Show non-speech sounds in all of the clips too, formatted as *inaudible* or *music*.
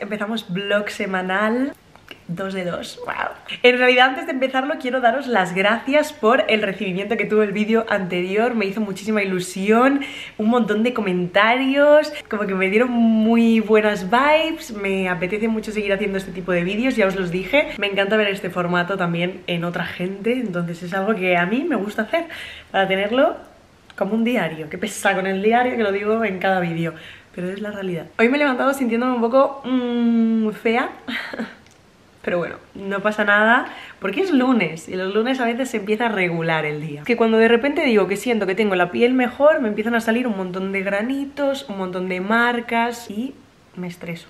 Empezamos vlog semanal 2 de 2, wow. En realidad antes de empezarlo quiero daros las gracias por el recibimiento que tuvo el vídeo anterior, me hizo muchísima ilusión, un montón de comentarios, como que me dieron muy buenas vibes, me apetece mucho seguir haciendo este tipo de vídeos, ya os los dije, me encanta ver este formato también en otra gente, entonces es algo que a mí me gusta hacer, para tenerlo como un diario, que pesa con el diario que lo digo en cada vídeo, pero es la realidad. Hoy me he levantado sintiéndome un poco mmm, fea, *laughs* pero bueno, no pasa nada porque es lunes y los lunes a veces se empieza a regular el día. Que cuando de repente digo que siento que tengo la piel mejor, me empiezan a salir un montón de granitos, un montón de marcas y me estreso.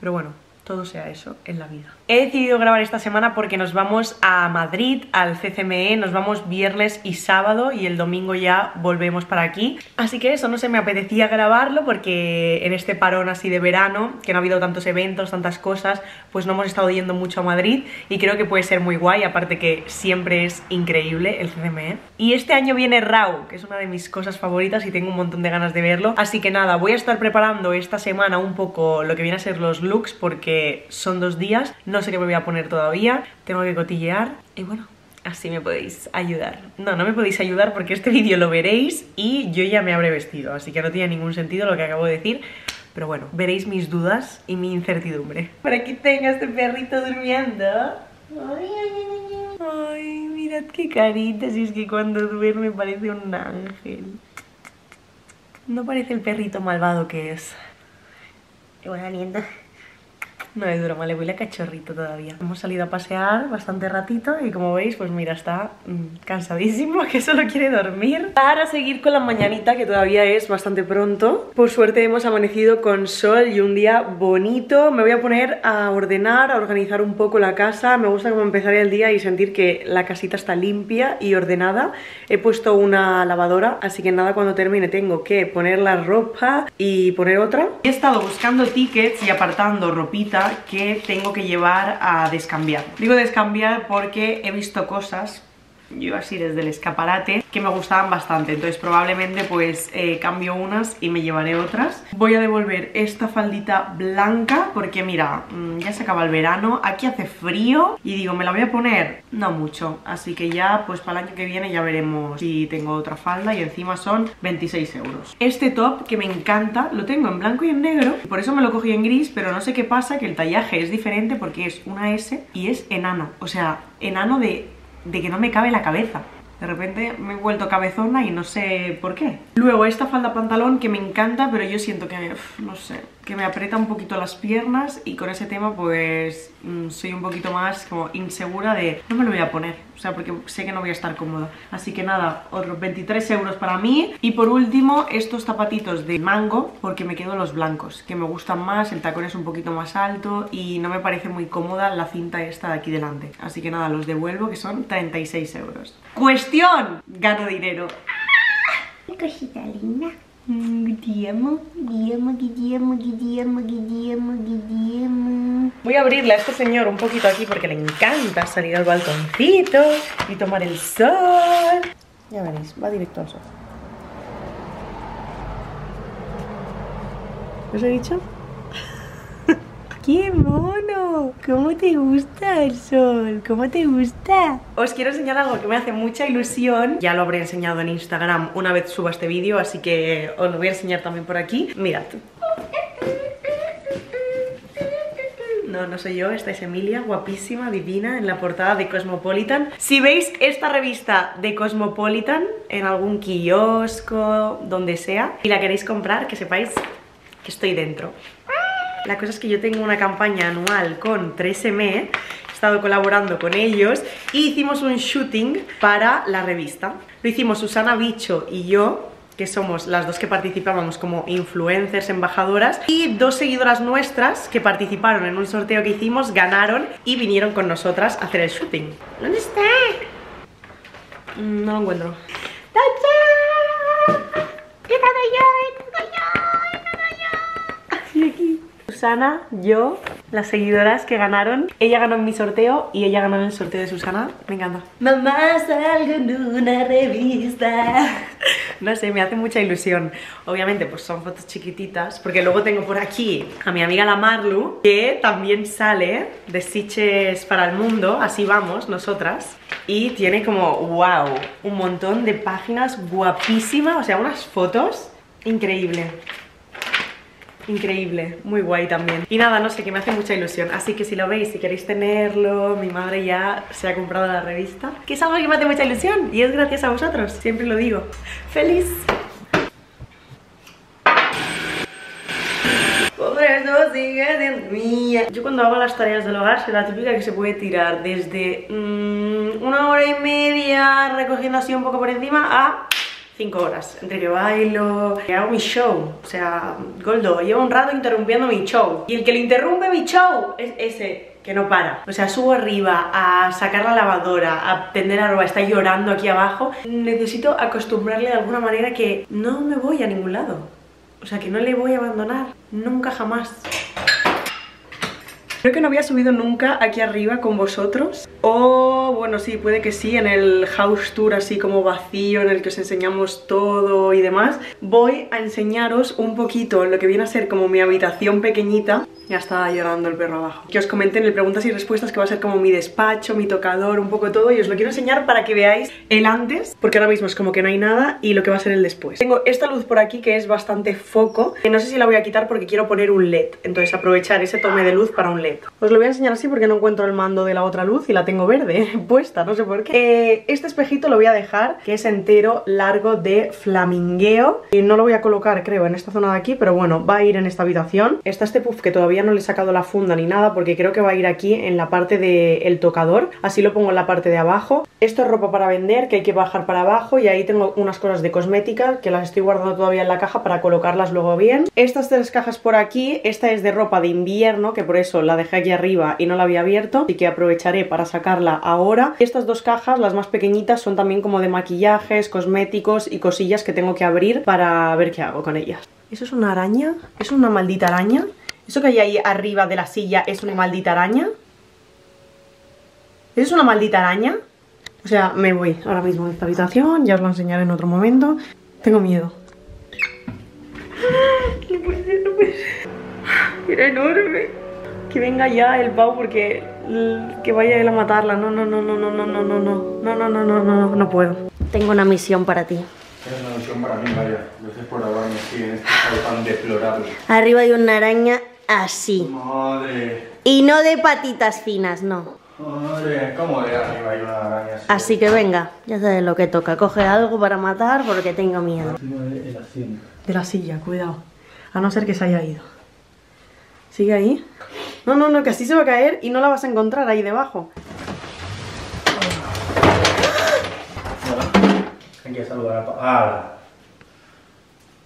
Pero bueno, todo sea eso en la vida. He decidido grabar esta semana porque nos vamos a Madrid, al CCME, nos vamos viernes y sábado y el domingo ya volvemos para aquí. Así que eso no se me apetecía grabarlo porque en este parón así de verano, que no ha habido tantos eventos, tantas cosas, pues no hemos estado yendo mucho a Madrid y creo que puede ser muy guay, aparte que siempre es increíble el CCME. Y este año viene Rau, que es una de mis cosas favoritas y tengo un montón de ganas de verlo. Así que nada, voy a estar preparando esta semana un poco lo que viene a ser los looks porque son dos días, no sé qué me voy a poner todavía, tengo que cotillear y bueno, así me podéis ayudar. No, no me podéis ayudar porque este *laughs* vídeo lo veréis y yo ya me habré vestido, así que no tiene ningún sentido lo que acabo de decir. Pero bueno, veréis mis dudas y mi incertidumbre. Por aquí tengo a este perrito durmiendo. Ay, ay, ay, ay, mirad qué carita, si es que cuando duerme parece un ángel. No parece el perrito malvado que es. Qué buena. No es broma, le huele a cachorrito todavía. Hemos salido a pasear bastante ratito y como veis, pues mira, está mmm, cansadísimo, *laughs* que solo quiere dormir. Para seguir con la mañanita, que todavía es bastante pronto. Por suerte hemos amanecido con sol y un día bonito. Me voy a poner a ordenar, a organizar un poco la casa. Me gusta como empezar el día y sentir que la casita está limpia y ordenada. He puesto una lavadora, así que nada, cuando termine tengo que poner la ropa y poner otra. He estado buscando tickets y apartando ropita que tengo que llevar a descambiar. Digo descambiar porque he visto cosas yo así desde el escaparate que me gustaban bastante. Entonces probablemente pues eh, cambio unas y me llevaré otras. Voy a devolver esta faldita blanca porque mira mm, ya se acaba el verano aquí hace frío y digo me la voy a poner no mucho. Así que ya pues para el año que viene ya veremos si tengo otra falda y encima son 26 euros. Este top que me encanta lo tengo en blanco y en negro. Por eso me lo cogí en gris pero no sé qué pasa que el tallaje es diferente porque es una S y es enano. O sea enano de de que no me cabe la cabeza. De repente me he vuelto cabezona y no sé por qué. Luego esta falda pantalón que me encanta, pero yo siento que, no sé, que me aprieta un poquito las piernas y con ese tema pues mmm, soy un poquito más como insegura de no me lo voy a poner, o sea, porque sé que no voy a estar cómoda. Así que nada, otros 23 euros para mí. Y por último, estos zapatitos de mango, porque me quedo los blancos, que me gustan más, el tacón es un poquito más alto y no me parece muy cómoda la cinta esta de aquí delante. Así que nada, los devuelvo, que son 36 euros. ¡Cuestión! Gano dinero. ¡Ah! Cosita linda. Guillermo, Guillermo, Guillermo, Guillermo, Guillermo, Guillermo. Voy a abrirle a este señor un poquito aquí porque le encanta salir al balconcito y tomar el sol. Ya veréis, va directo al sol. ¿Os he dicho? ¡Qué mono! ¿Cómo te gusta el sol? ¿Cómo te gusta? Os quiero enseñar algo que me hace mucha ilusión. Ya lo habré enseñado en Instagram una vez suba este vídeo, así que os lo voy a enseñar también por aquí. Mirad. No, no soy yo, esta es Emilia, guapísima, divina, en la portada de Cosmopolitan. Si veis esta revista de Cosmopolitan en algún kiosco, donde sea, y la queréis comprar, que sepáis que estoy dentro. La cosa es que yo tengo una campaña anual con 3M, he estado colaborando con ellos y hicimos un shooting para la revista. Lo hicimos Susana Bicho y yo, que somos las dos que participábamos como influencers, embajadoras, y dos seguidoras nuestras que participaron en un sorteo que hicimos, ganaron y vinieron con nosotras a hacer el shooting. ¿Dónde está? No lo encuentro. ¡Tachán! ¡He yo! ¡He dado yo! ¡He dado yo! Susana, yo las seguidoras que ganaron. Ella ganó en mi sorteo y ella ganó en el sorteo de Susana. Me encanta. Mamá, salgo en una revista. *laughs* No sé, me hace mucha ilusión. Obviamente, pues son fotos chiquititas, porque luego tengo por aquí a mi amiga la Marlu, que también sale de Siches para el Mundo, así vamos nosotras. Y tiene como, wow, un montón de páginas guapísimas, o sea, unas fotos increíble. Increíble, muy guay también. Y nada, no sé, que me hace mucha ilusión. Así que si lo veis, si queréis tenerlo Mi madre ya se ha comprado la revista Que es algo que me hace mucha ilusión Y es gracias a vosotros, siempre lo digo. ¡Feliz! Yo cuando hago las tareas del hogar Soy la típica que se puede tirar desde mm, Una hora y media Recogiendo así un poco por encima A 5 horas, entre que bailo, que hago mi show, o sea, Goldo, llevo un rato interrumpiendo mi show, y el que le interrumpe mi show es ese, que no para. O sea, subo arriba a sacar la lavadora, a tender la ropa, está llorando aquí abajo. Necesito acostumbrarle de alguna manera que no me voy a ningún lado. O sea, que no le voy a abandonar, nunca jamás. Creo que no había subido nunca aquí arriba con vosotros. O bueno, sí, puede que sí, en el house tour así como vacío En el que os enseñamos todo y demás. Voy a enseñaros un poquito lo que viene a ser como mi habitación pequeñita ya está llorando el perro abajo. Que os comenten en el preguntas y respuestas que va a ser como mi despacho, mi tocador, un poco todo. Y os lo quiero enseñar para que veáis el antes, porque ahora mismo es como que no hay nada, y lo que va a ser el después. Tengo esta luz por aquí que es bastante foco, que no sé si la voy a quitar porque quiero poner un LED. Entonces aprovechar ese tome de luz para un LED. Os lo voy a enseñar así porque no encuentro el mando de la otra luz y la tengo verde *laughs* puesta, no sé por qué. Eh, este espejito lo voy a dejar, que es entero, largo de flamingueo. Y no lo voy a colocar, creo, en esta zona de aquí, pero bueno, va a ir en esta habitación. Está este puff que todavía no le he sacado la funda ni nada porque creo que va a ir aquí en la parte del tocador. Así lo pongo en la parte de abajo. Esto es ropa para vender que hay que bajar para abajo y ahí tengo unas cosas de cosmética que las estoy guardando todavía en la caja para colocarlas luego bien. Estas tres cajas por aquí, esta es de ropa de invierno que por eso la dejé aquí arriba y no la había abierto y que aprovecharé para sacarla ahora. Estas dos cajas, las más pequeñitas, son también como de maquillajes, cosméticos y cosillas que tengo que abrir para ver qué hago con ellas. ¿Eso es una araña? ¿Es una maldita araña? ¿Eso que hay ahí arriba de la silla es una maldita araña? ¿Eso es una maldita araña? O sea, me voy ahora mismo de esta habitación, ya os lo enseñaré en otro momento. Tengo miedo. No puede ser, no puede ser. Era enorme. Que venga ya el Pau porque que vaya él a matarla. No, no, no, no, no, no, no, no, no, no, no, no, no, no, no puedo. Tengo una misión para ti. Es una misión para mí, María. Gracias por hablarme así en este estado tan deplorable. Arriba hay una araña así. Madre. Y no de patitas finas, no. Madre, ¿cómo de arriba hay una araña así? Así que venga, ya sabes lo que toca. Coge algo para matar porque tengo miedo. De la asiento. De la silla, cuidado. A no ser que se haya ido. ¿Sigue ahí? No, no, no, que así se va a caer y no la vas a encontrar ahí debajo. Hay que saludar a... Ah,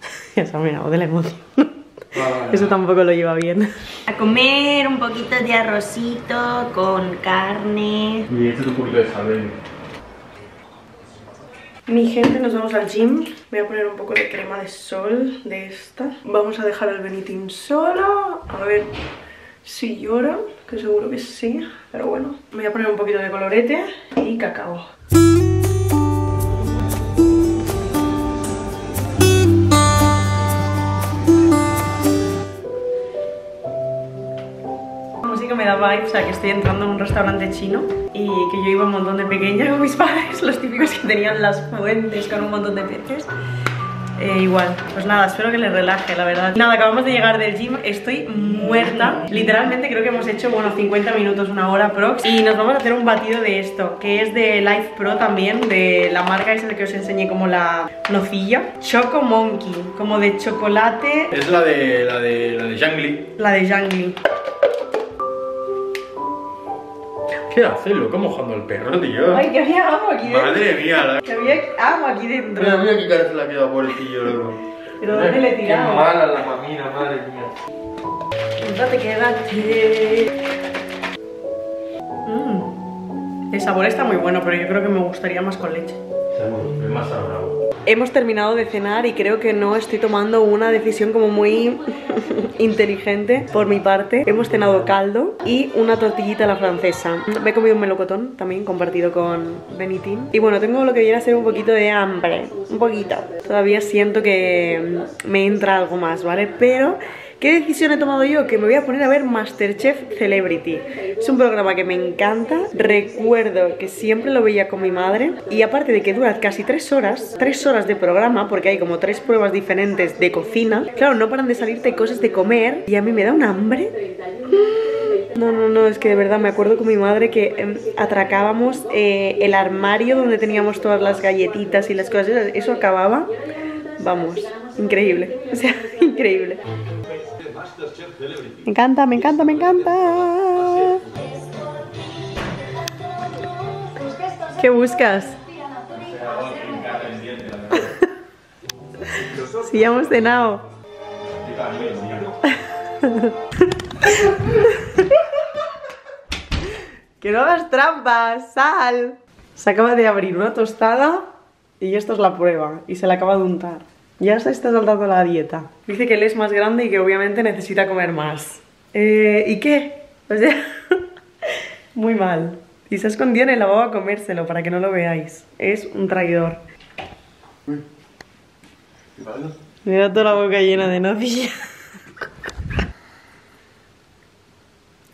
*laughs* Ya se ha mirado de la emoción. Vale. Eso tampoco lo lleva bien. A comer un poquito de arrocito con carne. Y este es poquito de. Mi gente, nos vamos al gym. Voy a poner un poco de crema de sol de esta. Vamos a dejar al Benitín solo. A ver si llora, que seguro que sí. Pero bueno, voy a poner un poquito de colorete y cacao. Me da vibes a que estoy entrando en un restaurante chino y que yo iba un montón de pequeña con mis *laughs* padres, los típicos que tenían las fuentes con un montón de peces. Eh, igual, pues nada, espero que les relaje, la verdad. Nada, acabamos de llegar del gym, estoy muerta. Literalmente creo que hemos hecho, bueno, 50 minutos, una hora prox. Y nos vamos a hacer un batido de esto, que es de Life Pro también, de la marca esa de que os enseñé como la nocilla. Choco Monkey, como de chocolate, Es la de la de la de Jangli. la de Jangli. ¿Qué hace? Loco mojando al perro, tío. Ay, que había agua aquí dentro. Madre mía, la... Que había agua aquí dentro. Mira, mira qué cara se le ha quedado pobrecillo, loco. ¿Pero dónde le he tirado? Qué mala la mamina, madre mía. Quédate, quédate. Mmm. El sabor está muy bueno, pero yo creo que me gustaría más con leche. Seguro, es más salado. Hemos terminado de cenar y creo que no estoy tomando una decisión como muy *laughs* inteligente por mi parte. Hemos cenado caldo y una tortillita a la francesa. Me he comido un melocotón también compartido con Benitín. Y bueno, tengo lo que viene a ser un poquito de hambre. Un poquito. Todavía siento que me entra algo más, ¿vale? Pero ¿Qué decisión he tomado yo? Que me voy a poner a ver Masterchef Celebrity. Es un programa que me encanta. Recuerdo que siempre lo veía con mi madre. Y aparte de que dura casi tres horas, tres horas de programa, porque hay como tres pruebas diferentes de cocina. Claro, no paran de salirte cosas de comer. Y a mí me da un hambre. No, no, no, es que de verdad me acuerdo con mi madre que em, atracábamos eh, el armario donde teníamos todas las galletitas y las cosas. Eso acababa, vamos, increíble. *laughs* O sea, increíble. Me encanta, me encanta, me encanta. ¿Qué buscas? *laughs* si ya hemos cenado. *laughs* que no hagas trampas, sal. Se acaba de abrir una tostada y esto es la prueba. Y se la acaba de untar. Ya se está saltando la dieta. Dice que él es más grande y que obviamente necesita comer más. Eh, ¿Y qué? O sea, *laughs* muy mal. Y se escondió en el lavabo a comérselo para que no lo veáis. Es un traidor. Mira toda la boca llena de nocilla. *laughs*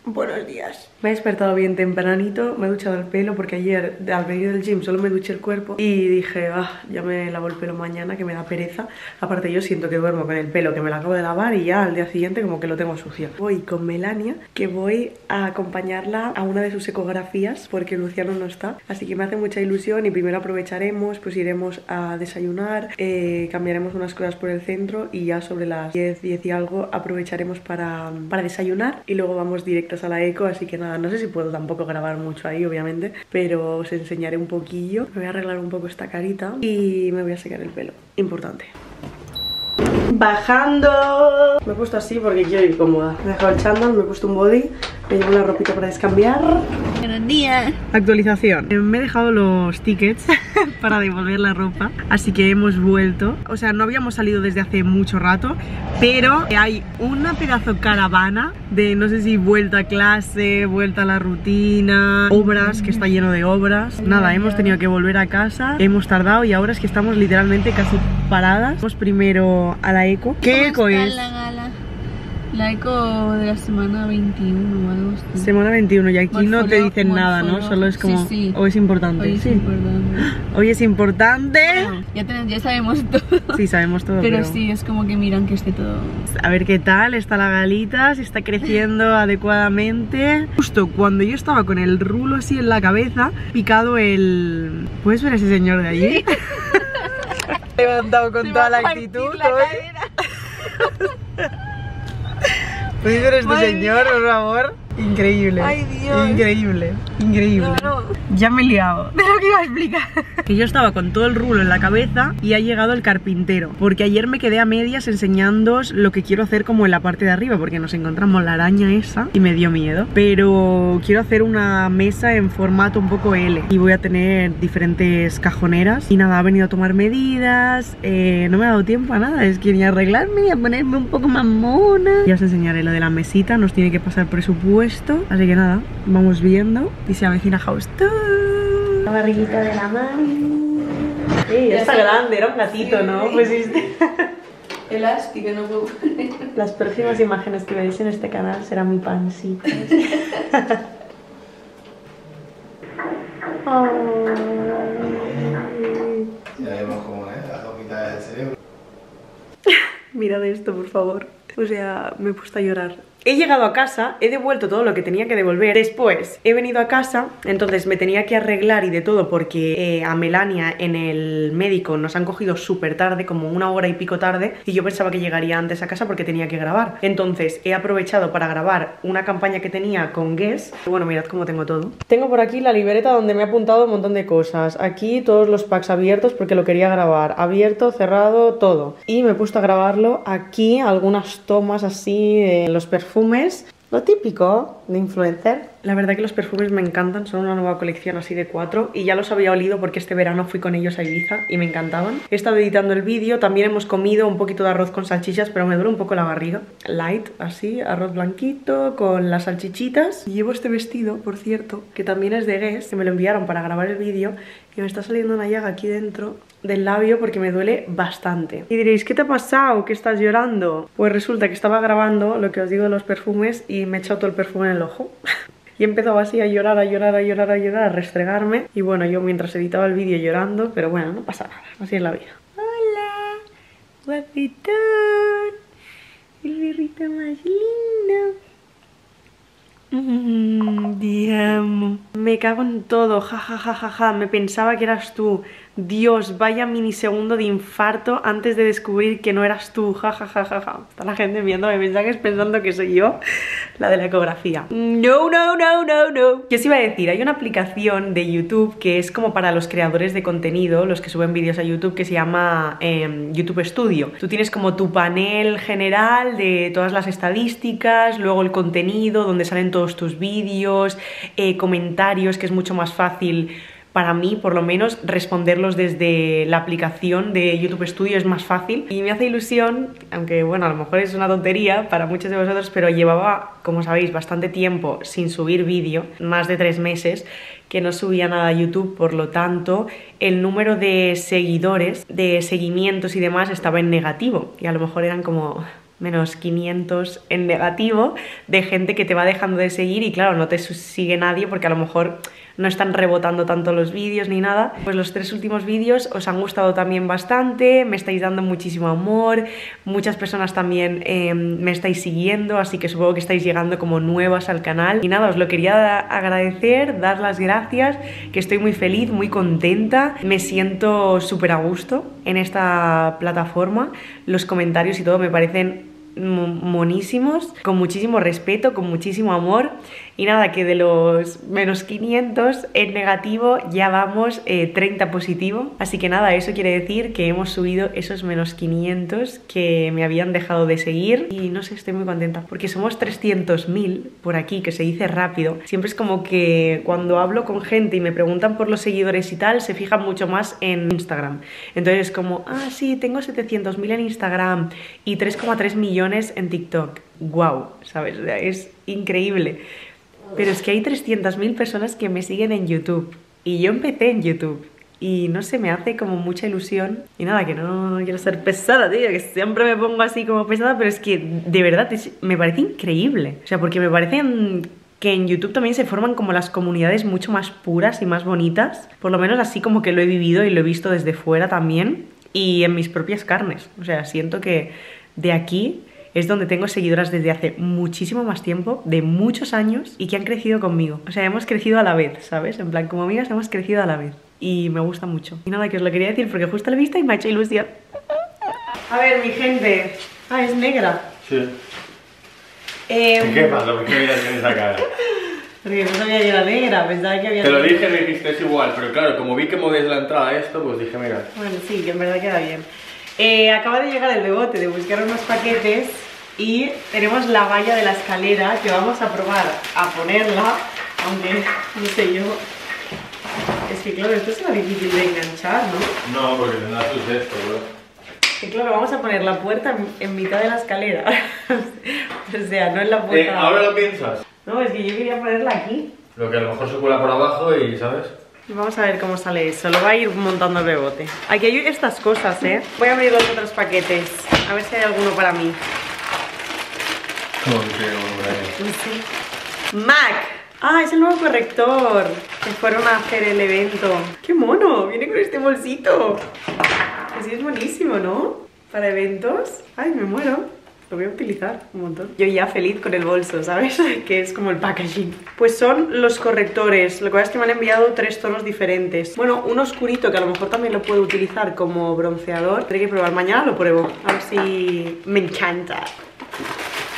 Buenos días. Me he despertado bien tempranito, me he duchado el pelo porque ayer al venir del gym solo me duché el cuerpo y dije, ah, ya me lavo el pelo mañana que me da pereza. Aparte yo siento que duermo con el pelo que me lo acabo de lavar y ya al día siguiente como que lo tengo sucio. Voy con Melania que voy a acompañarla a una de sus ecografías porque Luciano no está. Así que me hace mucha ilusión y primero aprovecharemos, pues iremos a desayunar, eh, cambiaremos unas cosas por el centro y ya sobre las 10, 10 y algo aprovecharemos para, para desayunar y luego vamos a la eco, así que nada no sé si puedo tampoco grabar mucho ahí, obviamente, pero os enseñaré un poquillo. Me voy a arreglar un poco esta carita y me voy a secar el pelo. Importante. Bajando. Me he puesto así porque quiero ir cómoda. Me he dejado el chándal, me he puesto un body, me llevo una ropita para descambiar. Buenos días. Actualización. Eh, me he dejado los tickets *laughs* para devolver la ropa, así que hemos vuelto. O sea, no habíamos salido desde hace mucho rato, pero hay una pedazo caravana de no sé si vuelta a clase, vuelta a la rutina, obras, que está lleno de obras. Nada, hemos tenido que volver a casa, hemos tardado y ahora es que estamos literalmente casi paradas. Vamos primero a la eco. ¿Qué eco es? La gala? La eco de la semana 21 o algo así. Semana 21 y aquí no te Morfolo- dicen nada, ¿no? Solo es como... Sí, sí. Hoy es importante. Hoy es sí. importante. *gasps* Hoy es importante. Bueno, ya, ten- ya sabemos *laughs* todo. Sí, sabemos todo, Pero pero... sí, es como que miran que esté todo. A ver qué tal está la galita, si está creciendo *laughs* adecuadamente. Justo cuando yo estaba con el rulo así en la cabeza, picado el... ¿Puedes ver a ese señor de allí? *laughs* Levantado con toda la actitud. hoy. ¿Puedes ver este Madre señor, por favor? Increíble. Ay, Dios. Increíble. Increíble. No, no. Ya me he liado de lo que iba a explicar. Que yo estaba con todo el rulo en la cabeza y ha llegado el carpintero. Porque ayer me quedé a medias enseñándoos lo que quiero hacer como en la parte de arriba, porque nos encontramos la araña esa y me dio miedo. Pero quiero hacer una mesa en formato un poco L y voy a tener diferentes cajoneras. Y nada, ha venido a tomar medidas. eh, no me ha dado tiempo a nada, es que ni a arreglarme ni a ponerme un poco más mona. Ya os enseñaré lo de la mesita, nos tiene que pasar presupuesto. Así que nada, vamos viendo y se avecina house. La barriguita de la mami. Sí, ya está grande, era un gatito, ¿no? Pues este. Elástica, no puedo poner. Las próximas imágenes que veréis en este canal serán mi pancita. Ya vemos cómo es, la del cerebro. *laughs* Mirad esto, por favor. O sea, me he puesto a llorar. He llegado a casa, he devuelto todo lo que tenía que devolver. Después he venido a casa, entonces me tenía que arreglar y de todo porque eh, a Melania en el médico nos han cogido súper tarde, como una hora y pico tarde, y yo pensaba que llegaría antes a casa porque tenía que grabar. Entonces he aprovechado para grabar una campaña que tenía con Guess. Bueno, mirad cómo tengo todo. Tengo por aquí la libreta donde me he apuntado un montón de cosas. Aquí todos los packs abiertos porque lo quería grabar. Abierto, cerrado, todo. Y me he puesto a grabarlo aquí, algunas tomas así de los perfumes. Lo típico de influencer. La verdad que los perfumes me encantan, son una nueva colección así de cuatro y ya los había olido porque este verano fui con ellos a Ibiza y me encantaban. He estado editando el vídeo, también hemos comido un poquito de arroz con salchichas, pero me duele un poco la barriga. Light, así, arroz blanquito con las salchichitas. Y llevo este vestido, por cierto, que también es de Guess, que me lo enviaron para grabar el vídeo y me está saliendo una llaga aquí dentro del labio porque me duele bastante. Y diréis, ¿qué te ha pasado? ¿Qué estás llorando? Pues resulta que estaba grabando lo que os digo de los perfumes y me he echado todo el perfume en el ojo. *laughs* Y he empezado así a llorar, a llorar, a llorar, a llorar, a restregarme. Y bueno, yo mientras editaba el vídeo llorando, pero bueno, no pasa nada. Así es la vida. Hola, guapetón. El birrito más lindo. Mm. Me cago en todo, ja, ja, ja, ja, ja. Me pensaba que eras tú. Dios, vaya minisegundo de infarto antes de descubrir que no eras tú, ja, ja, ja, ja, ja. Está la gente enviándome mensajes pensando que soy yo, la de la ecografía. No, no, no, no, no. ¿Qué os iba a decir? Hay una aplicación de YouTube que es como para los creadores de contenido, los que suben vídeos a YouTube, que se llama em, YouTube Studio. Tú tienes como tu panel general de todas las estadísticas, luego el contenido, donde salen todos tus vídeos, eh, comentarios, que es mucho más fácil para mí, por lo menos, responderlos desde la aplicación de YouTube Studio es más fácil. Y me hace ilusión, aunque bueno, a lo mejor es una tontería para muchos de vosotros, pero llevaba, como sabéis, bastante tiempo sin subir vídeo, más de tres meses, que no subía nada a YouTube, por lo tanto, el número de seguidores, de seguimientos y demás estaba en negativo. Y a lo mejor eran como menos 500 en negativo de gente que te va dejando de seguir. Y claro, no te sigue nadie porque a lo mejor no están rebotando tanto los vídeos ni nada. Pues los tres últimos vídeos os han gustado también bastante, me estáis dando muchísimo amor, muchas personas también em, me estáis siguiendo, así que supongo que estáis llegando como nuevas al canal. Y nada, os lo quería agradecer, dar las gracias, que estoy muy feliz, muy contenta, me siento súper a gusto en esta plataforma, los comentarios y todo me parecen monísimos, con muchísimo respeto, con muchísimo amor. Y nada, que de los menos 500 en negativo ya vamos 30 eh, positivo. Así que nada, eso quiere decir que hemos subido esos menos 500 que me habían dejado de seguir. Y no sé, estoy muy contenta porque somos 300.000 por aquí, que se dice rápido. Siempre es como que cuando hablo con gente y me preguntan por los seguidores y tal, se fijan mucho más en Instagram. Entonces es como, ah, sí, tengo 700.000 en Instagram y 3,3 millones en TikTok. ¡Wow! ¿Sabes? es increíble. Pero es que hay 300.000 personas que me siguen en YouTube. Y yo empecé en YouTube. Y no sé, me hace como mucha ilusión. Y nada, que no, quiero ser pesada, tío, que siempre me pongo así como pesada, pero es que de verdad me parece increíble. O sea, porque me parecen que en YouTube también se forman como las comunidades mucho más puras y más bonitas. Por lo menos así como que lo he vivido y lo he visto desde fuera también. Y en mis propias carnes. O sea, siento que de aquí es donde tengo seguidoras desde hace muchísimo más tiempo, de muchos años, y que han crecido conmigo. O sea, hemos crecido a la vez, ¿sabes? En plan, como amigas hemos crecido a la vez. Y me gusta mucho. Y nada, que os lo quería decir porque justo la he visto y me ha hecho ilusión. A ver, mi gente. Ah, es negra. Sí. Eh, ¿Y qué pasa? ¿Por qué miras en esa cara? Porque no sabía que era negra, pensaba que había... Te lo dije, me dijiste es igual, pero claro, como vi que movías la entrada a esto, pues dije, mira. Bueno, sí, que en verdad queda bien. Eh, acaba de llegar el bebote de buscar unos paquetes y tenemos la valla de la escalera que vamos a probar a ponerla, aunque no sé yo. Es que claro, esto será difícil de enganchar, ¿no? No, porque tendrás tus esto, bro. Que claro, vamos a poner la puerta en, mitad de la escalera. *laughs* o sea, no en la Eh, puerta. ¿Ahora lo piensas? No, es que yo quería ponerla aquí. Lo que a lo mejor se cuela por abajo y, ¿sabes? Vamos a ver cómo sale eso, lo va a ir montando el bebote. Aquí hay estas cosas, ¿eh? Voy a abrir los otros paquetes, a ver si hay alguno para mí. Mac. Ah, es el nuevo corrector. Que fueron a hacer el evento. ¡Qué mono! Viene con este bolsito. Así es buenísimo, ¿no? Para eventos. Ay, me muero. Lo voy a utilizar un montón. Yo ya feliz con el bolso, ¿sabes? *laughs* que es como el packaging. Pues son los correctores. Lo que pasa es que me han enviado tres tonos diferentes. Bueno, un oscurito que a lo mejor también lo puedo utilizar como bronceador. Tendré que probar. Mañana lo pruebo. A ver si me encanta.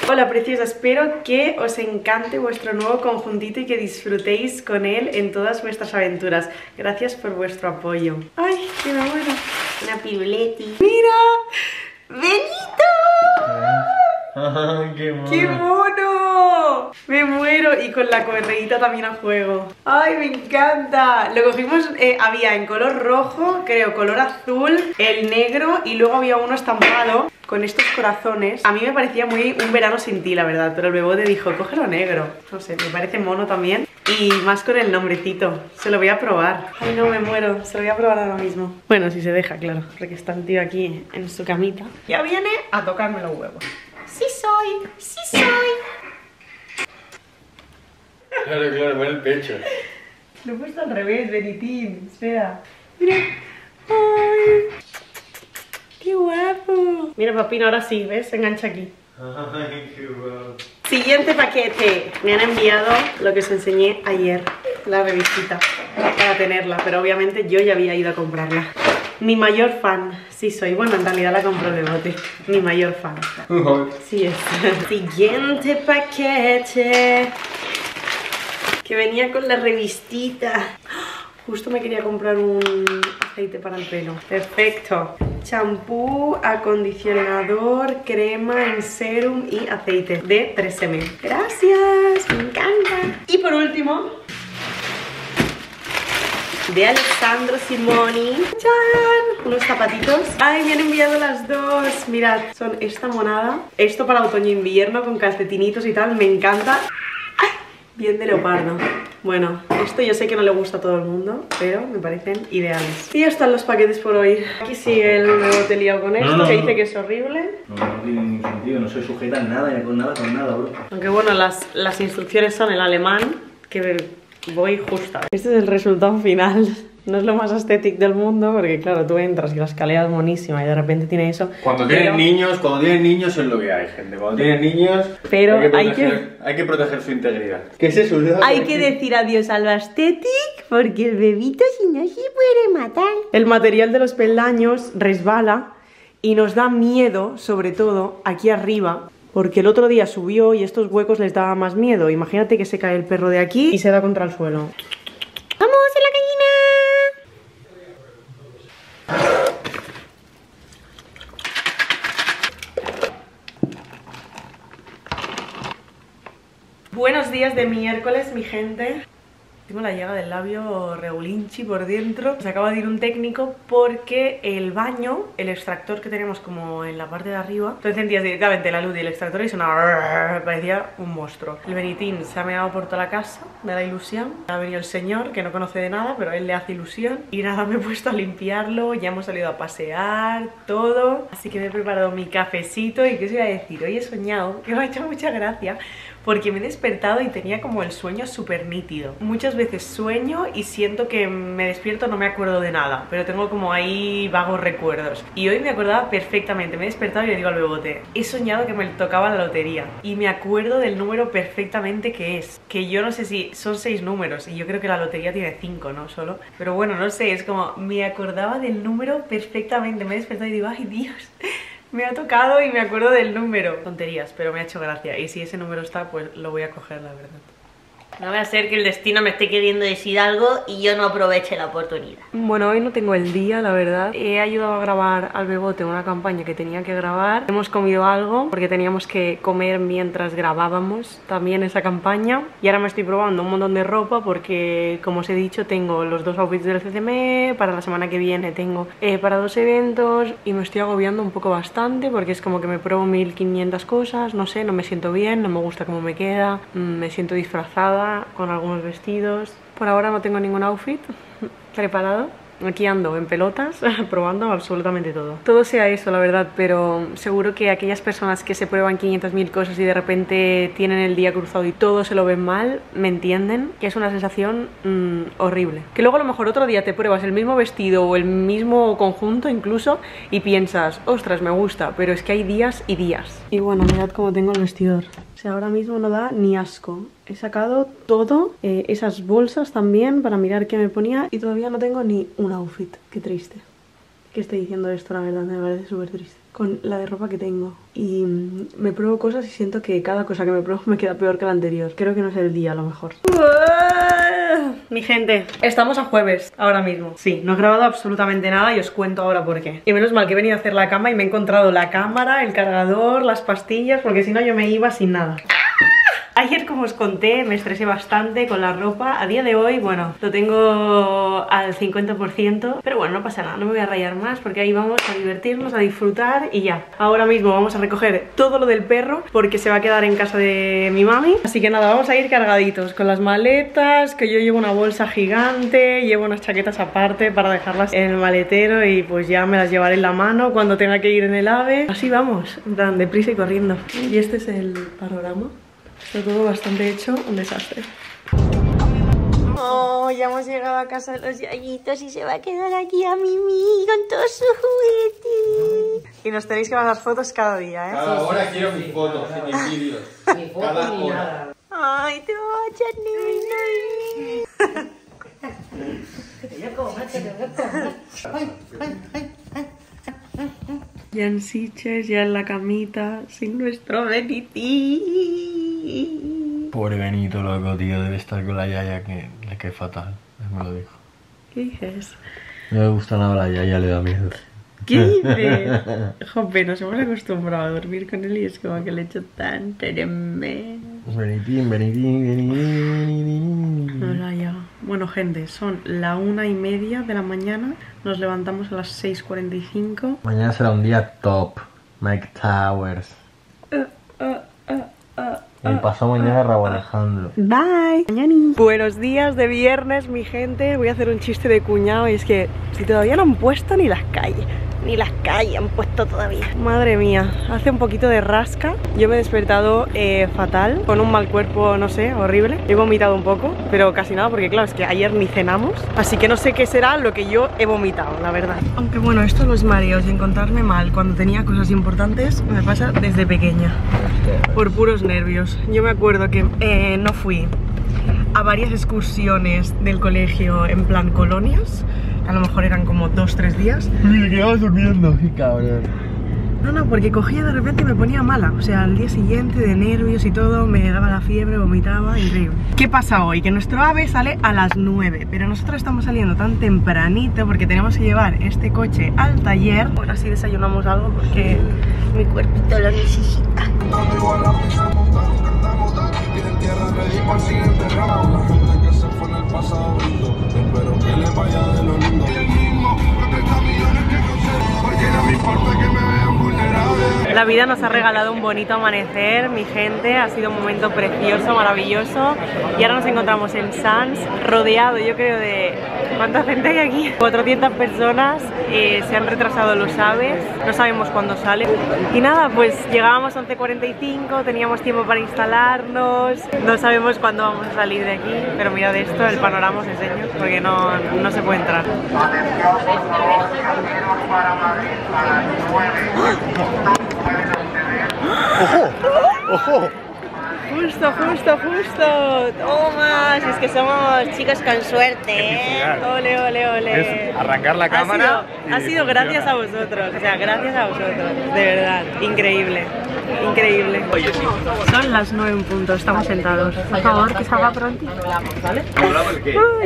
Hola preciosa, espero que os encante vuestro nuevo conjuntito y que disfrutéis con él en todas vuestras aventuras. Gracias por vuestro apoyo. ¡Ay, qué me muero! Una piruleti. ¡Mira! ¡Benito! É. ¡Qué mono! ¡Qué mono! Me muero y con la correíta también a juego. ¡Ay, me encanta! Lo cogimos, eh, había en color rojo, creo, color azul, el negro y luego había uno estampado con estos corazones. A mí me parecía muy un verano sin ti, la verdad, pero el bebote dijo, cógelo negro. No sé, me parece mono también. Y más con el nombrecito. Se lo voy a probar. Ay, no, me muero. Se lo voy a probar ahora mismo. Bueno, si se deja, claro, porque está el tío aquí en su camita. Ya viene a tocarme los huevos. Sí soy, sí soy. Claro, claro, con el pecho. Lo he puesto al revés, Benitín. Espera. Mira. ¡Ay! ¡Qué guapo! Mira, papino, ahora sí, ¿ves? Se engancha aquí. Ay, qué guapo. Siguiente paquete. Me han enviado lo que os enseñé ayer, la revistita, para tenerla, pero obviamente yo ya había ido a comprarla. Mi mayor fan, sí soy, bueno, en realidad la compró de bote. Mi mayor fan. Sí es. *laughs* Siguiente paquete. Que venía con la revistita. Justo me quería comprar un aceite para el pelo. Perfecto. Champú, acondicionador, crema en serum y aceite de 3M. Gracias, me encanta. Y por último, de Alessandro Simoni. ¡Chan! Unos zapatitos. Ay, me han enviado las dos. Mirad, son esta monada. Esto para otoño e invierno con calcetinitos y tal. Me encanta. Bien de leopardo. Bueno, esto yo sé que no le gusta a todo el mundo, pero me parecen ideales. Y ya están los paquetes por hoy. Aquí sigue el nuevo liado con esto, No, no, que no. dice que es horrible. No, no tiene ningún sentido, no se sujeta nada, con nada, con nada, bro. Aunque bueno, las, las instrucciones son en alemán, que voy justa. Este es el resultado final. No es lo más estético del mundo, porque claro, tú entras y la escalera es monísima y de repente tiene eso. Cuando pero- tienen niños, cuando tienen niños es lo que hay, gente. Cuando tienen niños, Pero hay, que hay proteger, hay que proteger su integridad. ¿Qué es eso? Hay que decir adiós al aesthetic porque el bebito si no se puede matar. El material de los peldaños resbala y nos da miedo, sobre todo aquí arriba, porque el otro día subió y estos huecos les daba más miedo. Imagínate que se cae el perro de aquí y se da contra el suelo. ¡Vamos en la gallina! Buenos días de miércoles, mi gente. Tengo la llaga del labio regulinchi por dentro. Se acaba de ir un técnico porque el baño, el extractor que tenemos como en la parte de arriba, tú encendías directamente la luz y el extractor y sonaba... parecía un monstruo. El Benitín se ha meado por toda la casa, me da ilusión. Ha venido el señor, que no conoce de nada, pero a él le hace ilusión. Y nada, me he puesto a limpiarlo, ya hemos salido a pasear, todo. Así que me he preparado mi cafecito y ¿qué os iba a decir? Hoy he soñado, que me ha hecho mucha gracia, porque me he despertado y tenía como el sueño súper nítido. Muchas veces sueño y siento que me despierto no me acuerdo de nada, pero tengo como ahí vagos recuerdos. Y hoy me acordaba perfectamente, me he despertado y le digo al bebote, he soñado que me tocaba la lotería y me acuerdo del número perfectamente que es, que yo no sé si son seis números y yo creo que la lotería tiene cinco, ¿no? Solo, pero bueno, no sé, es como me acordaba del número perfectamente, me he despertado y digo, ay Dios. Me ha tocado y me acuerdo del número. Tonterías, pero me ha hecho gracia. Y si ese número está, pues lo voy a coger, la verdad. No va a ser que el destino me esté queriendo decir algo y yo no aproveche la oportunidad. Bueno, hoy no tengo el día, la verdad. He ayudado a grabar al Bebote una campaña que tenía que grabar. Hemos comido algo porque teníamos que comer mientras grabábamos también esa campaña. Y ahora me estoy probando un montón de ropa porque, como os he dicho, tengo los dos outfits del CCM. Para la semana que viene tengo eh, para dos eventos y me estoy agobiando un poco bastante porque es como que me pruebo 1500 cosas. No sé, no me siento bien, no me gusta cómo me queda. mm, Me siento disfrazada con algunos vestidos. Por ahora no tengo ningún outfit *laughs* preparado. Aquí ando en pelotas, *laughs* probando absolutamente todo. Todo sea eso, la verdad, pero seguro que aquellas personas que se prueban 500.000 cosas y de repente tienen el día cruzado y todo se lo ven mal, me entienden que es una sensación mm, horrible. Que luego a lo mejor otro día te pruebas el mismo vestido o el mismo conjunto incluso y piensas, ostras, me gusta, pero es que hay días y días. Y bueno, mirad cómo tengo el vestidor. Ahora mismo no da ni asco. He sacado todo, eh, esas bolsas también para mirar qué me ponía y todavía no tengo ni un outfit. Qué triste. Que estoy diciendo esto, la verdad, me parece súper triste. Con la de ropa que tengo. Y mm, me pruebo cosas y siento que cada cosa que me pruebo *laughs* me queda peor que la anterior. Creo que no es el día a lo mejor. Mi gente, estamos a jueves ahora mismo. Sí, no he grabado absolutamente nada y os cuento ahora por qué. Y menos mal que he venido a hacer la cama y me he encontrado la cámara, el cargador, las pastillas, porque si no yo me iba sin nada. Ayer, como os conté, me estresé bastante con la ropa. A día de hoy, bueno, lo tengo al 50%. Pero bueno, no pasa nada, no me voy a rayar más porque ahí vamos a divertirnos, a disfrutar y ya. Ahora mismo vamos a recoger todo lo del perro porque se va a quedar en casa de mi mami. Así que nada, vamos a ir cargaditos con las maletas, que yo llevo una bolsa gigante, llevo unas chaquetas aparte para dejarlas en el maletero y pues ya me las llevaré en la mano cuando tenga que ir en el ave. Así vamos, deprisa y corriendo. Y este es el panorama. Está todo bastante hecho, un desastre. Oh, ya hemos llegado a casa de los yayitos y se va a quedar aquí a Mimi con todos sus juguetes. Y nos tenéis que mandar fotos cada día, ¿eh? Cada hora quiero mis fotos y mis vídeos. *laughs* Ni foto Cada ni hora. nada. Ay, te va a echar Yo como, te lo voy a comer. Ya en Sitges, ya en la camita, sin nuestro Beniti. Pobre Benito, loco, tío, debe estar con la yaya que le cae fatal. Me lo dijo. ¿Qué dices? No le gusta nada la yaya, le da miedo. ¿Qué dices? *laughs* Jope, nos hemos acostumbrado a dormir con él y es como que le echo tan tremendo. Benitín, Benitín, Benitín. Ahora ya. Bueno, gente, son la una y media de la mañana. Nos levantamos a las 6.45. Mañana será un día top. Mike Towers. Y pasó mañana Raúl Alejandro. Bye. Buenos días de viernes, mi gente. Voy a hacer un chiste de cuñado y es que si todavía no han puesto ni las calles. Ni las calles han puesto todavía. Madre mía, hace un poquito de rasca. Yo me he despertado eh, fatal, con un mal cuerpo, no sé, horrible. He vomitado un poco, pero casi nada, porque claro, es que ayer ni cenamos. Así que no sé qué será lo que yo he vomitado, la verdad. Aunque bueno, esto los mareos y encontrarme mal cuando tenía cosas importantes me pasa desde pequeña por puros nervios. Yo me acuerdo que eh, no fui a varias excursiones del colegio en plan colonias, a lo mejor eran como dos, tres días. Me quedabas durmiendo, qué cabrón. No, no, porque cogía de repente y me ponía mala. O sea, al día siguiente de nervios y todo, me daba la fiebre, vomitaba, increíble. ¿Qué pasa hoy? Que nuestro ave sale a las 9, pero nosotros estamos saliendo tan tempranito porque tenemos que llevar este coche al taller. Bueno, así desayunamos algo porque mi cuerpito lo necesita. Pasado lindo. Espero que le vaya de lo lindo. El mismo, con 30 millones que conservo. La vida nos ha regalado un bonito amanecer, mi gente, ha sido un momento precioso, maravilloso. Y ahora nos encontramos en Sans, rodeado yo creo de... ¿Cuánta gente hay aquí? 400 personas, eh, se han retrasado los aves, no sabemos cuándo salen y nada, pues llegábamos a 11.45, teníamos tiempo para instalarnos, no sabemos cuándo vamos a salir de aquí, pero mirad esto, el panorama os enseño porque no, no se puede entrar. Atención, por para Madrid a las 9. No pueden acceder. Justo, justo, justo, toma, si es que somos chicos con suerte, ¿eh? Ole, ole, ole. Es arrancar la cámara Ha sido, y ha sido gracias a vosotros, o sea, gracias a vosotros, de verdad, increíble, increíble. Son las nueve en punto, estamos sentados. Por favor, que salga pronto.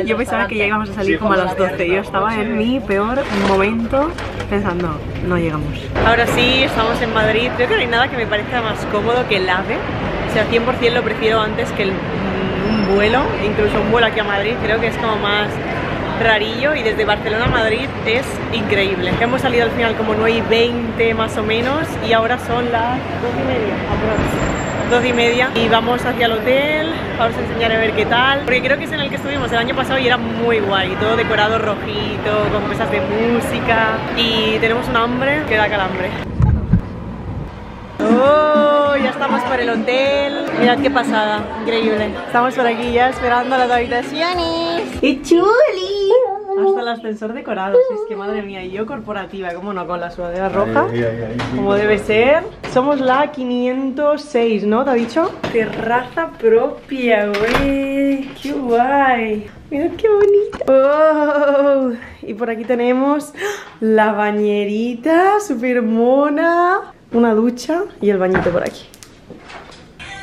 Yo pensaba que ya íbamos a salir como a las 12, yo estaba en mi peor momento pensando, no llegamos. Ahora sí, estamos en Madrid, creo que no hay nada que me parezca más cómodo que el AVE. O sea, 100% lo prefiero antes que el- un vuelo, incluso un vuelo aquí a Madrid, creo que es como más rarillo y desde Barcelona a Madrid es increíble. Hemos salido al final como 9 y 20 más o menos y ahora son las 2 y media, aprox. 2 y media y vamos hacia el hotel, vamos a enseñar a ver qué tal, porque creo que es en el que estuvimos el año pasado y era muy guay, todo decorado rojito, con mesas de música y tenemos un hambre que da calambre. ¡Oh! Ya estamos por el hotel. Mirad qué pasada, increíble. Estamos por aquí ya esperando las habitaciones. ¡Qué chuli! Hasta el ascensor decorado, si es que madre mía, y yo corporativa, ¿cómo no? Con la sudadera roja, como debe ser. Somos la 506, ¿no? ¿Te ha dicho? Terraza propia, güey. ¡Qué guay! Mirad qué bonito. ¡Oh! Y por aquí tenemos la bañerita, súper mona. Una ducha y el bañito por aquí.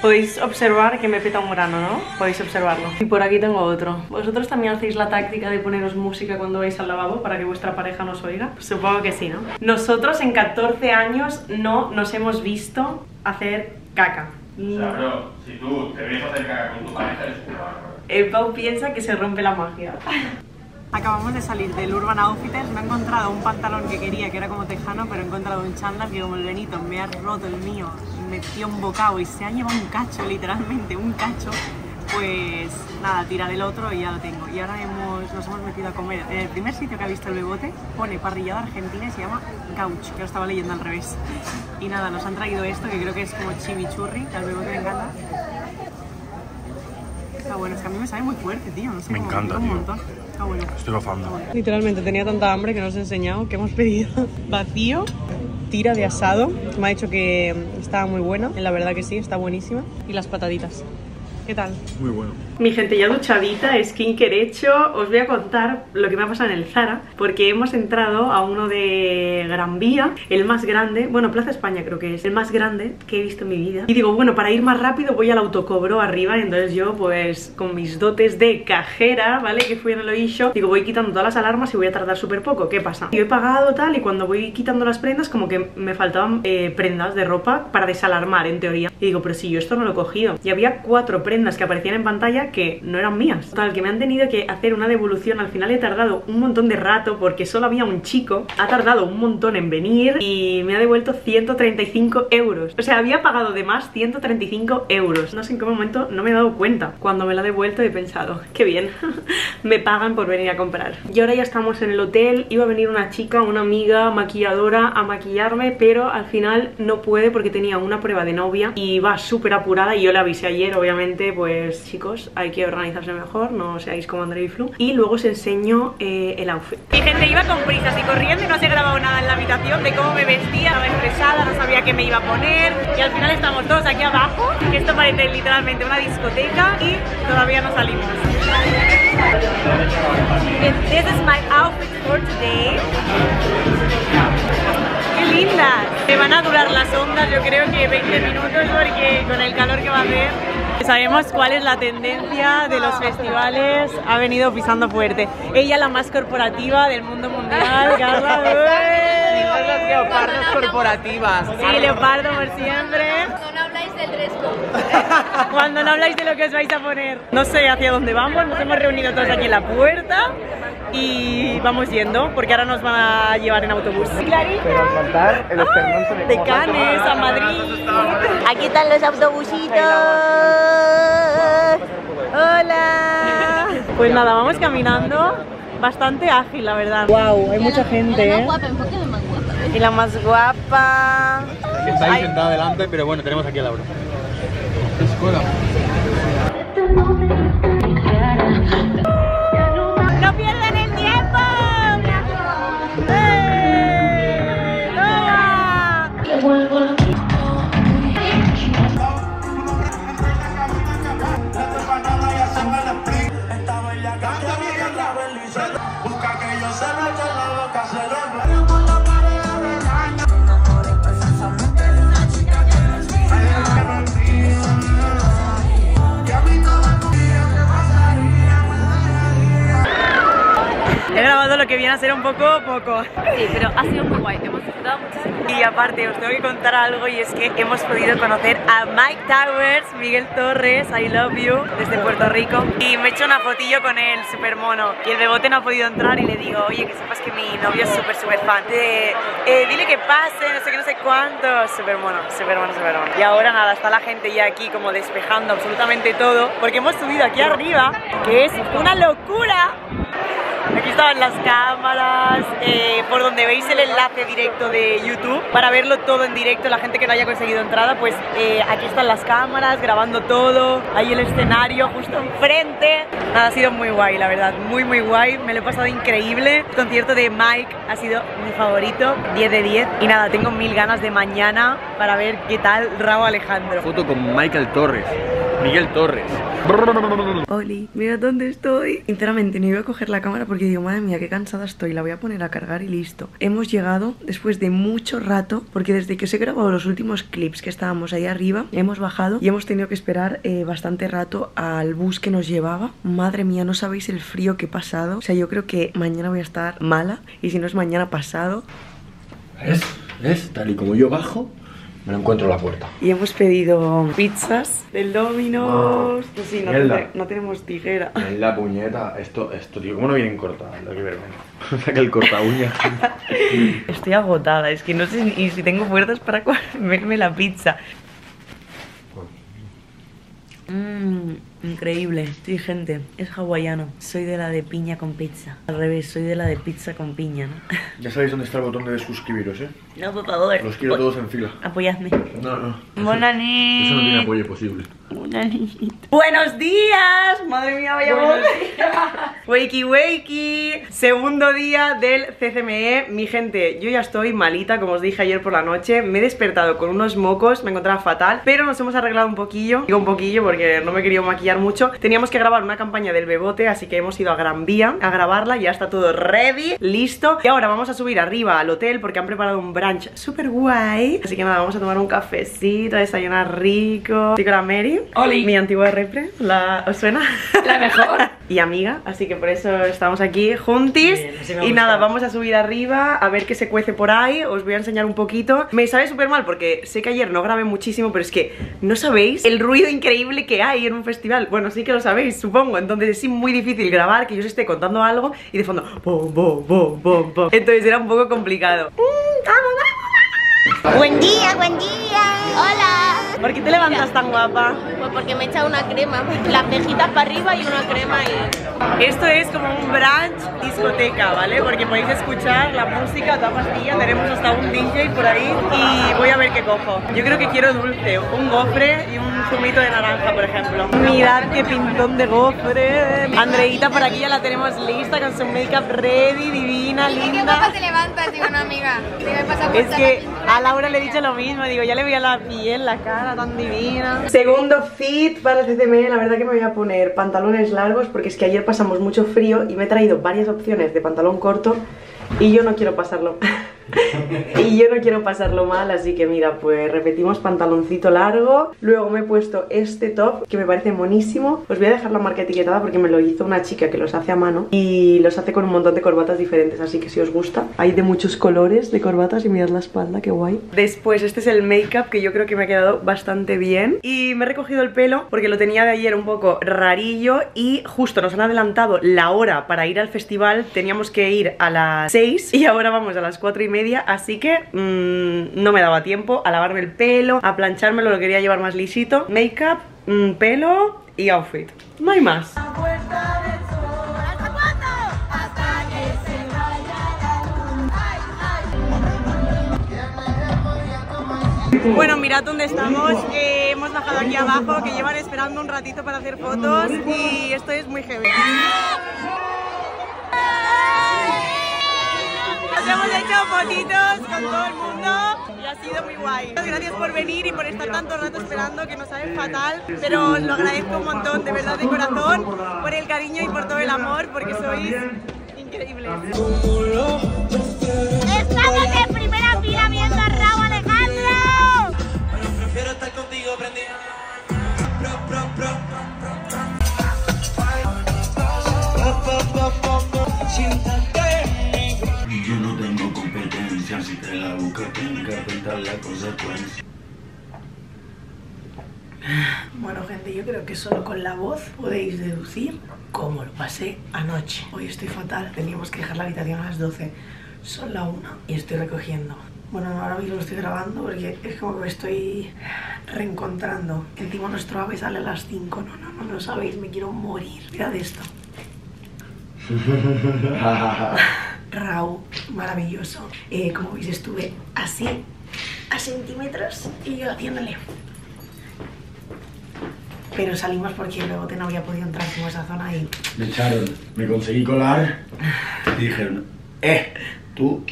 Podéis observar que me peta un grano, ¿no? Podéis observarlo. Y por aquí tengo otro. ¿Vosotros también hacéis la táctica de poneros música cuando vais al lavabo para que vuestra pareja nos oiga? Supongo que sí, ¿no? Nosotros en 14 años no nos hemos visto hacer caca. O sea, bro, si tú te ves hacer caca con tu pareja, eres un. El Pau piensa que se rompe la magia. Acabamos de salir del Urban Outfitters, me he encontrado un pantalón que quería, que era como tejano, pero he encontrado un chándal que como el Benito me ha roto el mío, me metió un bocado y se ha llevado un cacho, literalmente un cacho, pues nada, tira del otro y ya lo tengo. Y ahora hemos, nos hemos metido a comer. En el primer sitio que ha visto el bebote pone parrillada argentina y se llama Gaucho, que lo estaba leyendo al revés. Y nada, nos han traído esto, que creo que es como chimichurri, que al bebote le encanta. Está bueno, es que a mí me sabe muy fuerte, tío. No sé, Me encanta, un tío. montón. Está bueno. Estoy gozando. Literalmente tenía tanta hambre que no os he enseñado que hemos pedido *laughs* vacío, tira de asado. Me ha dicho que estaba muy buena, la verdad que sí, está buenísima. Y las pataditas. ¿Qué tal? Muy bueno. Mi gente ya duchadita, skincare hecho, os voy a contar lo que me ha pasado en el Zara, porque hemos entrado a uno de Gran Vía, el más grande, bueno, Plaza España creo que es, el más grande que he visto en mi vida. Y digo, bueno, para ir más rápido voy al autocobro arriba, y entonces yo pues con mis dotes de cajera, ¿vale? Que fui en el Oisho, digo, voy quitando todas las alarmas y voy a tardar súper poco, ¿qué pasa? Yo he pagado tal y cuando voy quitando las prendas como que me faltaban eh, prendas de ropa para desalarmar en teoría. Y digo, pero si yo esto no lo he cogido. Y había cuatro prendas que aparecían en pantalla que no eran mías. Total, que me han tenido que hacer una devolución. Al final he tardado un montón de rato porque solo había un chico. Ha tardado un montón en venir y me ha devuelto 135 euros. O sea, había pagado de más 135 euros. No sé en qué momento no me he dado cuenta. Cuando me la ha devuelto he pensado, *laughs* qué bien, *laughs* me pagan por venir a comprar. Y ahora ya estamos en el hotel. Iba a venir una chica, una amiga maquilladora a maquillarme, pero al final no puede porque tenía una prueba de novia y va súper apurada y yo la avisé ayer, obviamente, pues chicos, hay que organizarse mejor, no seáis como André y Flu. Y luego os enseño eh, el outfit. Mi gente iba con prisas y corriendo y no se grabado nada en la habitación de cómo me vestía, estaba estresada, no sabía qué me iba a poner y al final estamos todos aquí abajo, esto parece literalmente una discoteca y todavía no salimos. This is my outfit for today. ¡Qué lindas! Me van a durar las ondas, yo creo que 20 minutos porque con el calor que va a hacer. Sabemos cuál es la tendencia de los festivales, ha venido pisando fuerte. Ella la más corporativa del mundo mundial, Carla. las *laughs* leopardas corporativas. Sí, leopardo por siempre. Del code. *laughs* Cuando no habláis de lo que os vais a poner. No sé hacia dónde vamos, nos hemos reunido todos aquí en la puerta y vamos yendo porque ahora nos van a llevar en autobús. Clarita. De Cannes a Madrid. Aquí están los autobusitos. Hola. Pues nada, vamos caminando. Bastante ágil, la verdad. Wow, hay mucha gente, ¿eh? guapa, enfócame más guapa. Y la más guapa. Está ahí Ay. sentada delante, pero bueno, tenemos aquí a Laura. ¡No grabado lo que viene a ser un poco poco. Sí, pero ha sido muy guay. Hemos disfrutado muchísimo. Y aparte os tengo que contar algo y es que hemos podido conocer a Mike Towers, Miguel Torres, I love you, desde Puerto Rico. Y me he hecho una fotillo con él, súper mono. Y el bebote no ha podido entrar y le digo, oye, que sepas que mi novio es súper, súper fan. De, eh, dile que pase, no sé qué, no sé cuánto. Súper mono, súper mono, súper mono. Y ahora nada, está la gente ya aquí como despejando absolutamente todo. Porque hemos subido aquí arriba, que es una locura. Aquí estaban las cámaras, eh, por donde veis el enlace directo de YouTube para verlo todo en directo. La gente que no haya conseguido entrada, pues eh, aquí están las cámaras grabando todo. Ahí el escenario justo enfrente. Nada, ha sido muy guay, la verdad, muy muy guay. Me lo he pasado increíble. El concierto de Mike ha sido mi favorito, 10 de 10. Y nada, tengo mil ganas de mañana para ver qué tal Rabo Alejandro. Foto con Michael Torres. Miguel Torres. Oli, mira dónde estoy. Sinceramente, no iba a coger la cámara porque madre mía, qué cansada estoy. La voy a poner a cargar y listo. Hemos llegado después de mucho rato, porque desde que os he grabado los últimos clips que estábamos ahí arriba, hemos bajado y hemos tenido que esperar eh, bastante rato al bus que nos llevaba. Madre mía, no sabéis el frío que he pasado. O sea, yo creo que mañana voy a estar mala y si no es mañana pasado. ¿Ves? ¿Ves? Tal y como yo bajo, me lo encuentro en la puerta. Y hemos pedido pizzas del Domino's. Pues sí, no, Mierda. te- no tenemos tijera. En la puñeta, esto, esto, tío, ¿cómo no vienen cortadas? Lo que vergüenza. *laughs* Saca el corta uñas. *laughs* Estoy agotada, es que no sé ni si tengo fuerzas para *laughs* comerme la pizza. Mmm, increíble. Sí, gente, es hawaiano. Soy de la de piña con pizza. Al revés, soy de la de pizza con piña, ¿no? *laughs* Ya sabéis dónde está el botón de suscribiros, ¿eh? No, por favor. Los quiero todos en fila. Apoyadme. No, no. Eso, Monani. eso no tiene apoyo posible. Buenos días, madre mía, vaya voz. *laughs* Wakey wakey, segundo día del CCME. Mi gente, yo ya estoy malita, como os dije ayer por la noche. Me he despertado con unos mocos, me encontraba fatal, pero nos hemos arreglado un poquillo. Digo un poquillo porque no me quería maquillar mucho. Teníamos que grabar una campaña del Bebote, así que hemos ido a Gran Vía a grabarla. Ya está todo ready, listo. Y ahora vamos a subir arriba al hotel porque han preparado un brunch súper guay. Así que nada, vamos a tomar un cafecito, a desayunar rico. Estoy con la Mary. Oli. Mi antigua repre. ¿La, ¿Os suena? La mejor. *laughs* y amiga, así que por eso estamos aquí juntis. Bien, y nada, vamos a subir arriba a ver qué se cuece por ahí. Os voy a enseñar un poquito. Me sabe súper mal porque sé que ayer no grabé muchísimo, pero es que no sabéis el ruido increíble que hay en un festival. Bueno, sí que lo sabéis, supongo. Entonces es muy difícil grabar que yo os esté contando algo y de fondo. Bom, bom, bom, bom, bom. Entonces era un poco complicado. Mm, vamos, vamos. Buen día, buen día. Hola. ¿Por qué te levantas tan guapa? Pues porque me he echado una crema. Las cejitas para arriba y una crema y... Esto es como un brunch discoteca, ¿vale? Porque podéis escuchar la música, toda pastilla, tenemos hasta un DJ por ahí y voy a ver qué cojo. Yo creo que quiero dulce, un gofre y un zumito de naranja, por ejemplo. Mirad qué pintón de gofre. Andreita por aquí ya la tenemos lista con su make-up ready, divina, ¿Qué linda. guapa te levantas? Digo, no, amiga. Digo, me pasa por Es que. A Laura le he dicho lo mismo, digo, ya le veía la piel, la cara tan divina. Segundo fit para el CCM, la verdad que me voy a poner pantalones largos porque es que ayer pasamos mucho frío y me he traído varias opciones de pantalón corto y yo no quiero pasarlo. *laughs* y yo no quiero pasarlo mal, así que mira, pues repetimos pantaloncito largo. Luego me he puesto este top que me parece monísimo. Os voy a dejar la marca etiquetada porque me lo hizo una chica que los hace a mano y los hace con un montón de corbatas diferentes, así que si os gusta, hay de muchos colores de corbatas y mirad la espalda, qué guay. Después, este es el make-up que yo creo que me ha quedado bastante bien y me he recogido el pelo porque lo tenía de ayer un poco rarillo y justo nos han adelantado la hora para ir al festival, teníamos que ir a las 6 y ahora vamos a las 4 y media, así que mm, no me daba tiempo a lavarme el pelo, a planchármelo, lo quería llevar más lisito. Make-up, mm, pelo y outfit. No hay más. Bueno, mirad dónde estamos. Eh, hemos bajado aquí abajo, que llevan esperando un ratito para hacer fotos y esto es muy heavy. Nos hemos hecho fotitos con todo el mundo y ha sido muy guay. Muchas gracias por venir y por estar tanto rato esperando, que nos sabe fatal, pero lo agradezco un montón, de verdad, de corazón, por el cariño y por todo el amor, porque sois increíbles. Estamos en primera fila viendo a Raúl Alejandro. Y la tienes que apretar la consecuencia. Bueno, gente, yo creo que solo con la voz podéis deducir cómo lo pasé anoche. Hoy estoy fatal, teníamos que dejar la habitación a las 12. Son la 1 y estoy recogiendo. Bueno, ahora mismo lo estoy grabando porque es como que me estoy reencontrando. Encima nuestro ave sale a las 5. No, no, no lo sabéis, me quiero morir. Mirad esto. *laughs* Raúl, maravilloso. Eh, como veis, estuve así, a centímetros, y yo haciéndole. Pero salimos porque luego te no había podido entrar como esa zona y Me echaron, me conseguí colar y dijeron, eh, tú,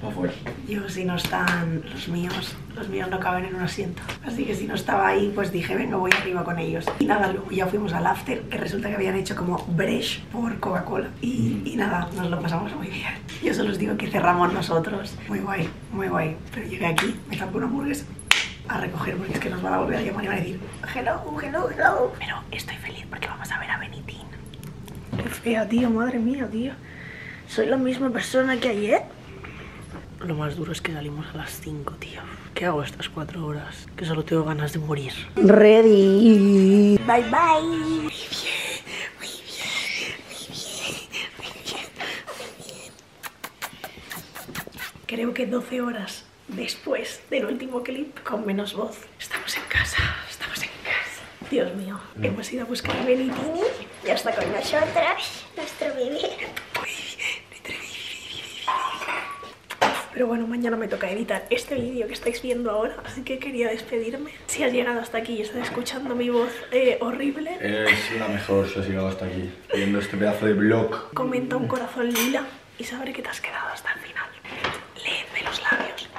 para afuera. Yo si no están los míos, los míos no caben en un asiento. Así que si no estaba ahí, pues dije, venga, voy arriba con ellos. Y nada, luego ya fuimos al after, que resulta que habían hecho como bresh por Coca-Cola. Y, y nada, nos lo pasamos muy bien. Yo solo os digo que cerramos nosotros. Muy guay, muy guay. Pero llegué aquí, me tapé una hamburguesa a recoger porque es que nos van a volver a llamar y van a decir hello, hello, hello. Pero estoy feliz porque vamos a ver a Benitín. Qué fea, tío, madre mía, tío. Soy la misma persona que ayer. Lo más duro es que salimos a las 5, tío. ¿Qué hago estas 4 horas? Que solo tengo ganas de morir. Ready. Bye bye. Muy bien, muy bien, muy bien, muy bien, muy bien. Creo que 12 horas después del último clip con menos voz. Estamos en casa, estamos en casa. Dios mío, hemos ido a buscar a Benitini. Ya está con nosotras, nuestro bebé. Pero bueno, mañana me toca editar este vídeo que estáis viendo ahora, así que quería despedirme. Si has llegado hasta aquí y estás escuchando mi voz eh, horrible... Es la mejor si has llegado hasta aquí, viendo este pedazo de blog. Comenta un corazón lila y sabré que te has quedado hasta el final. Leedme los labios.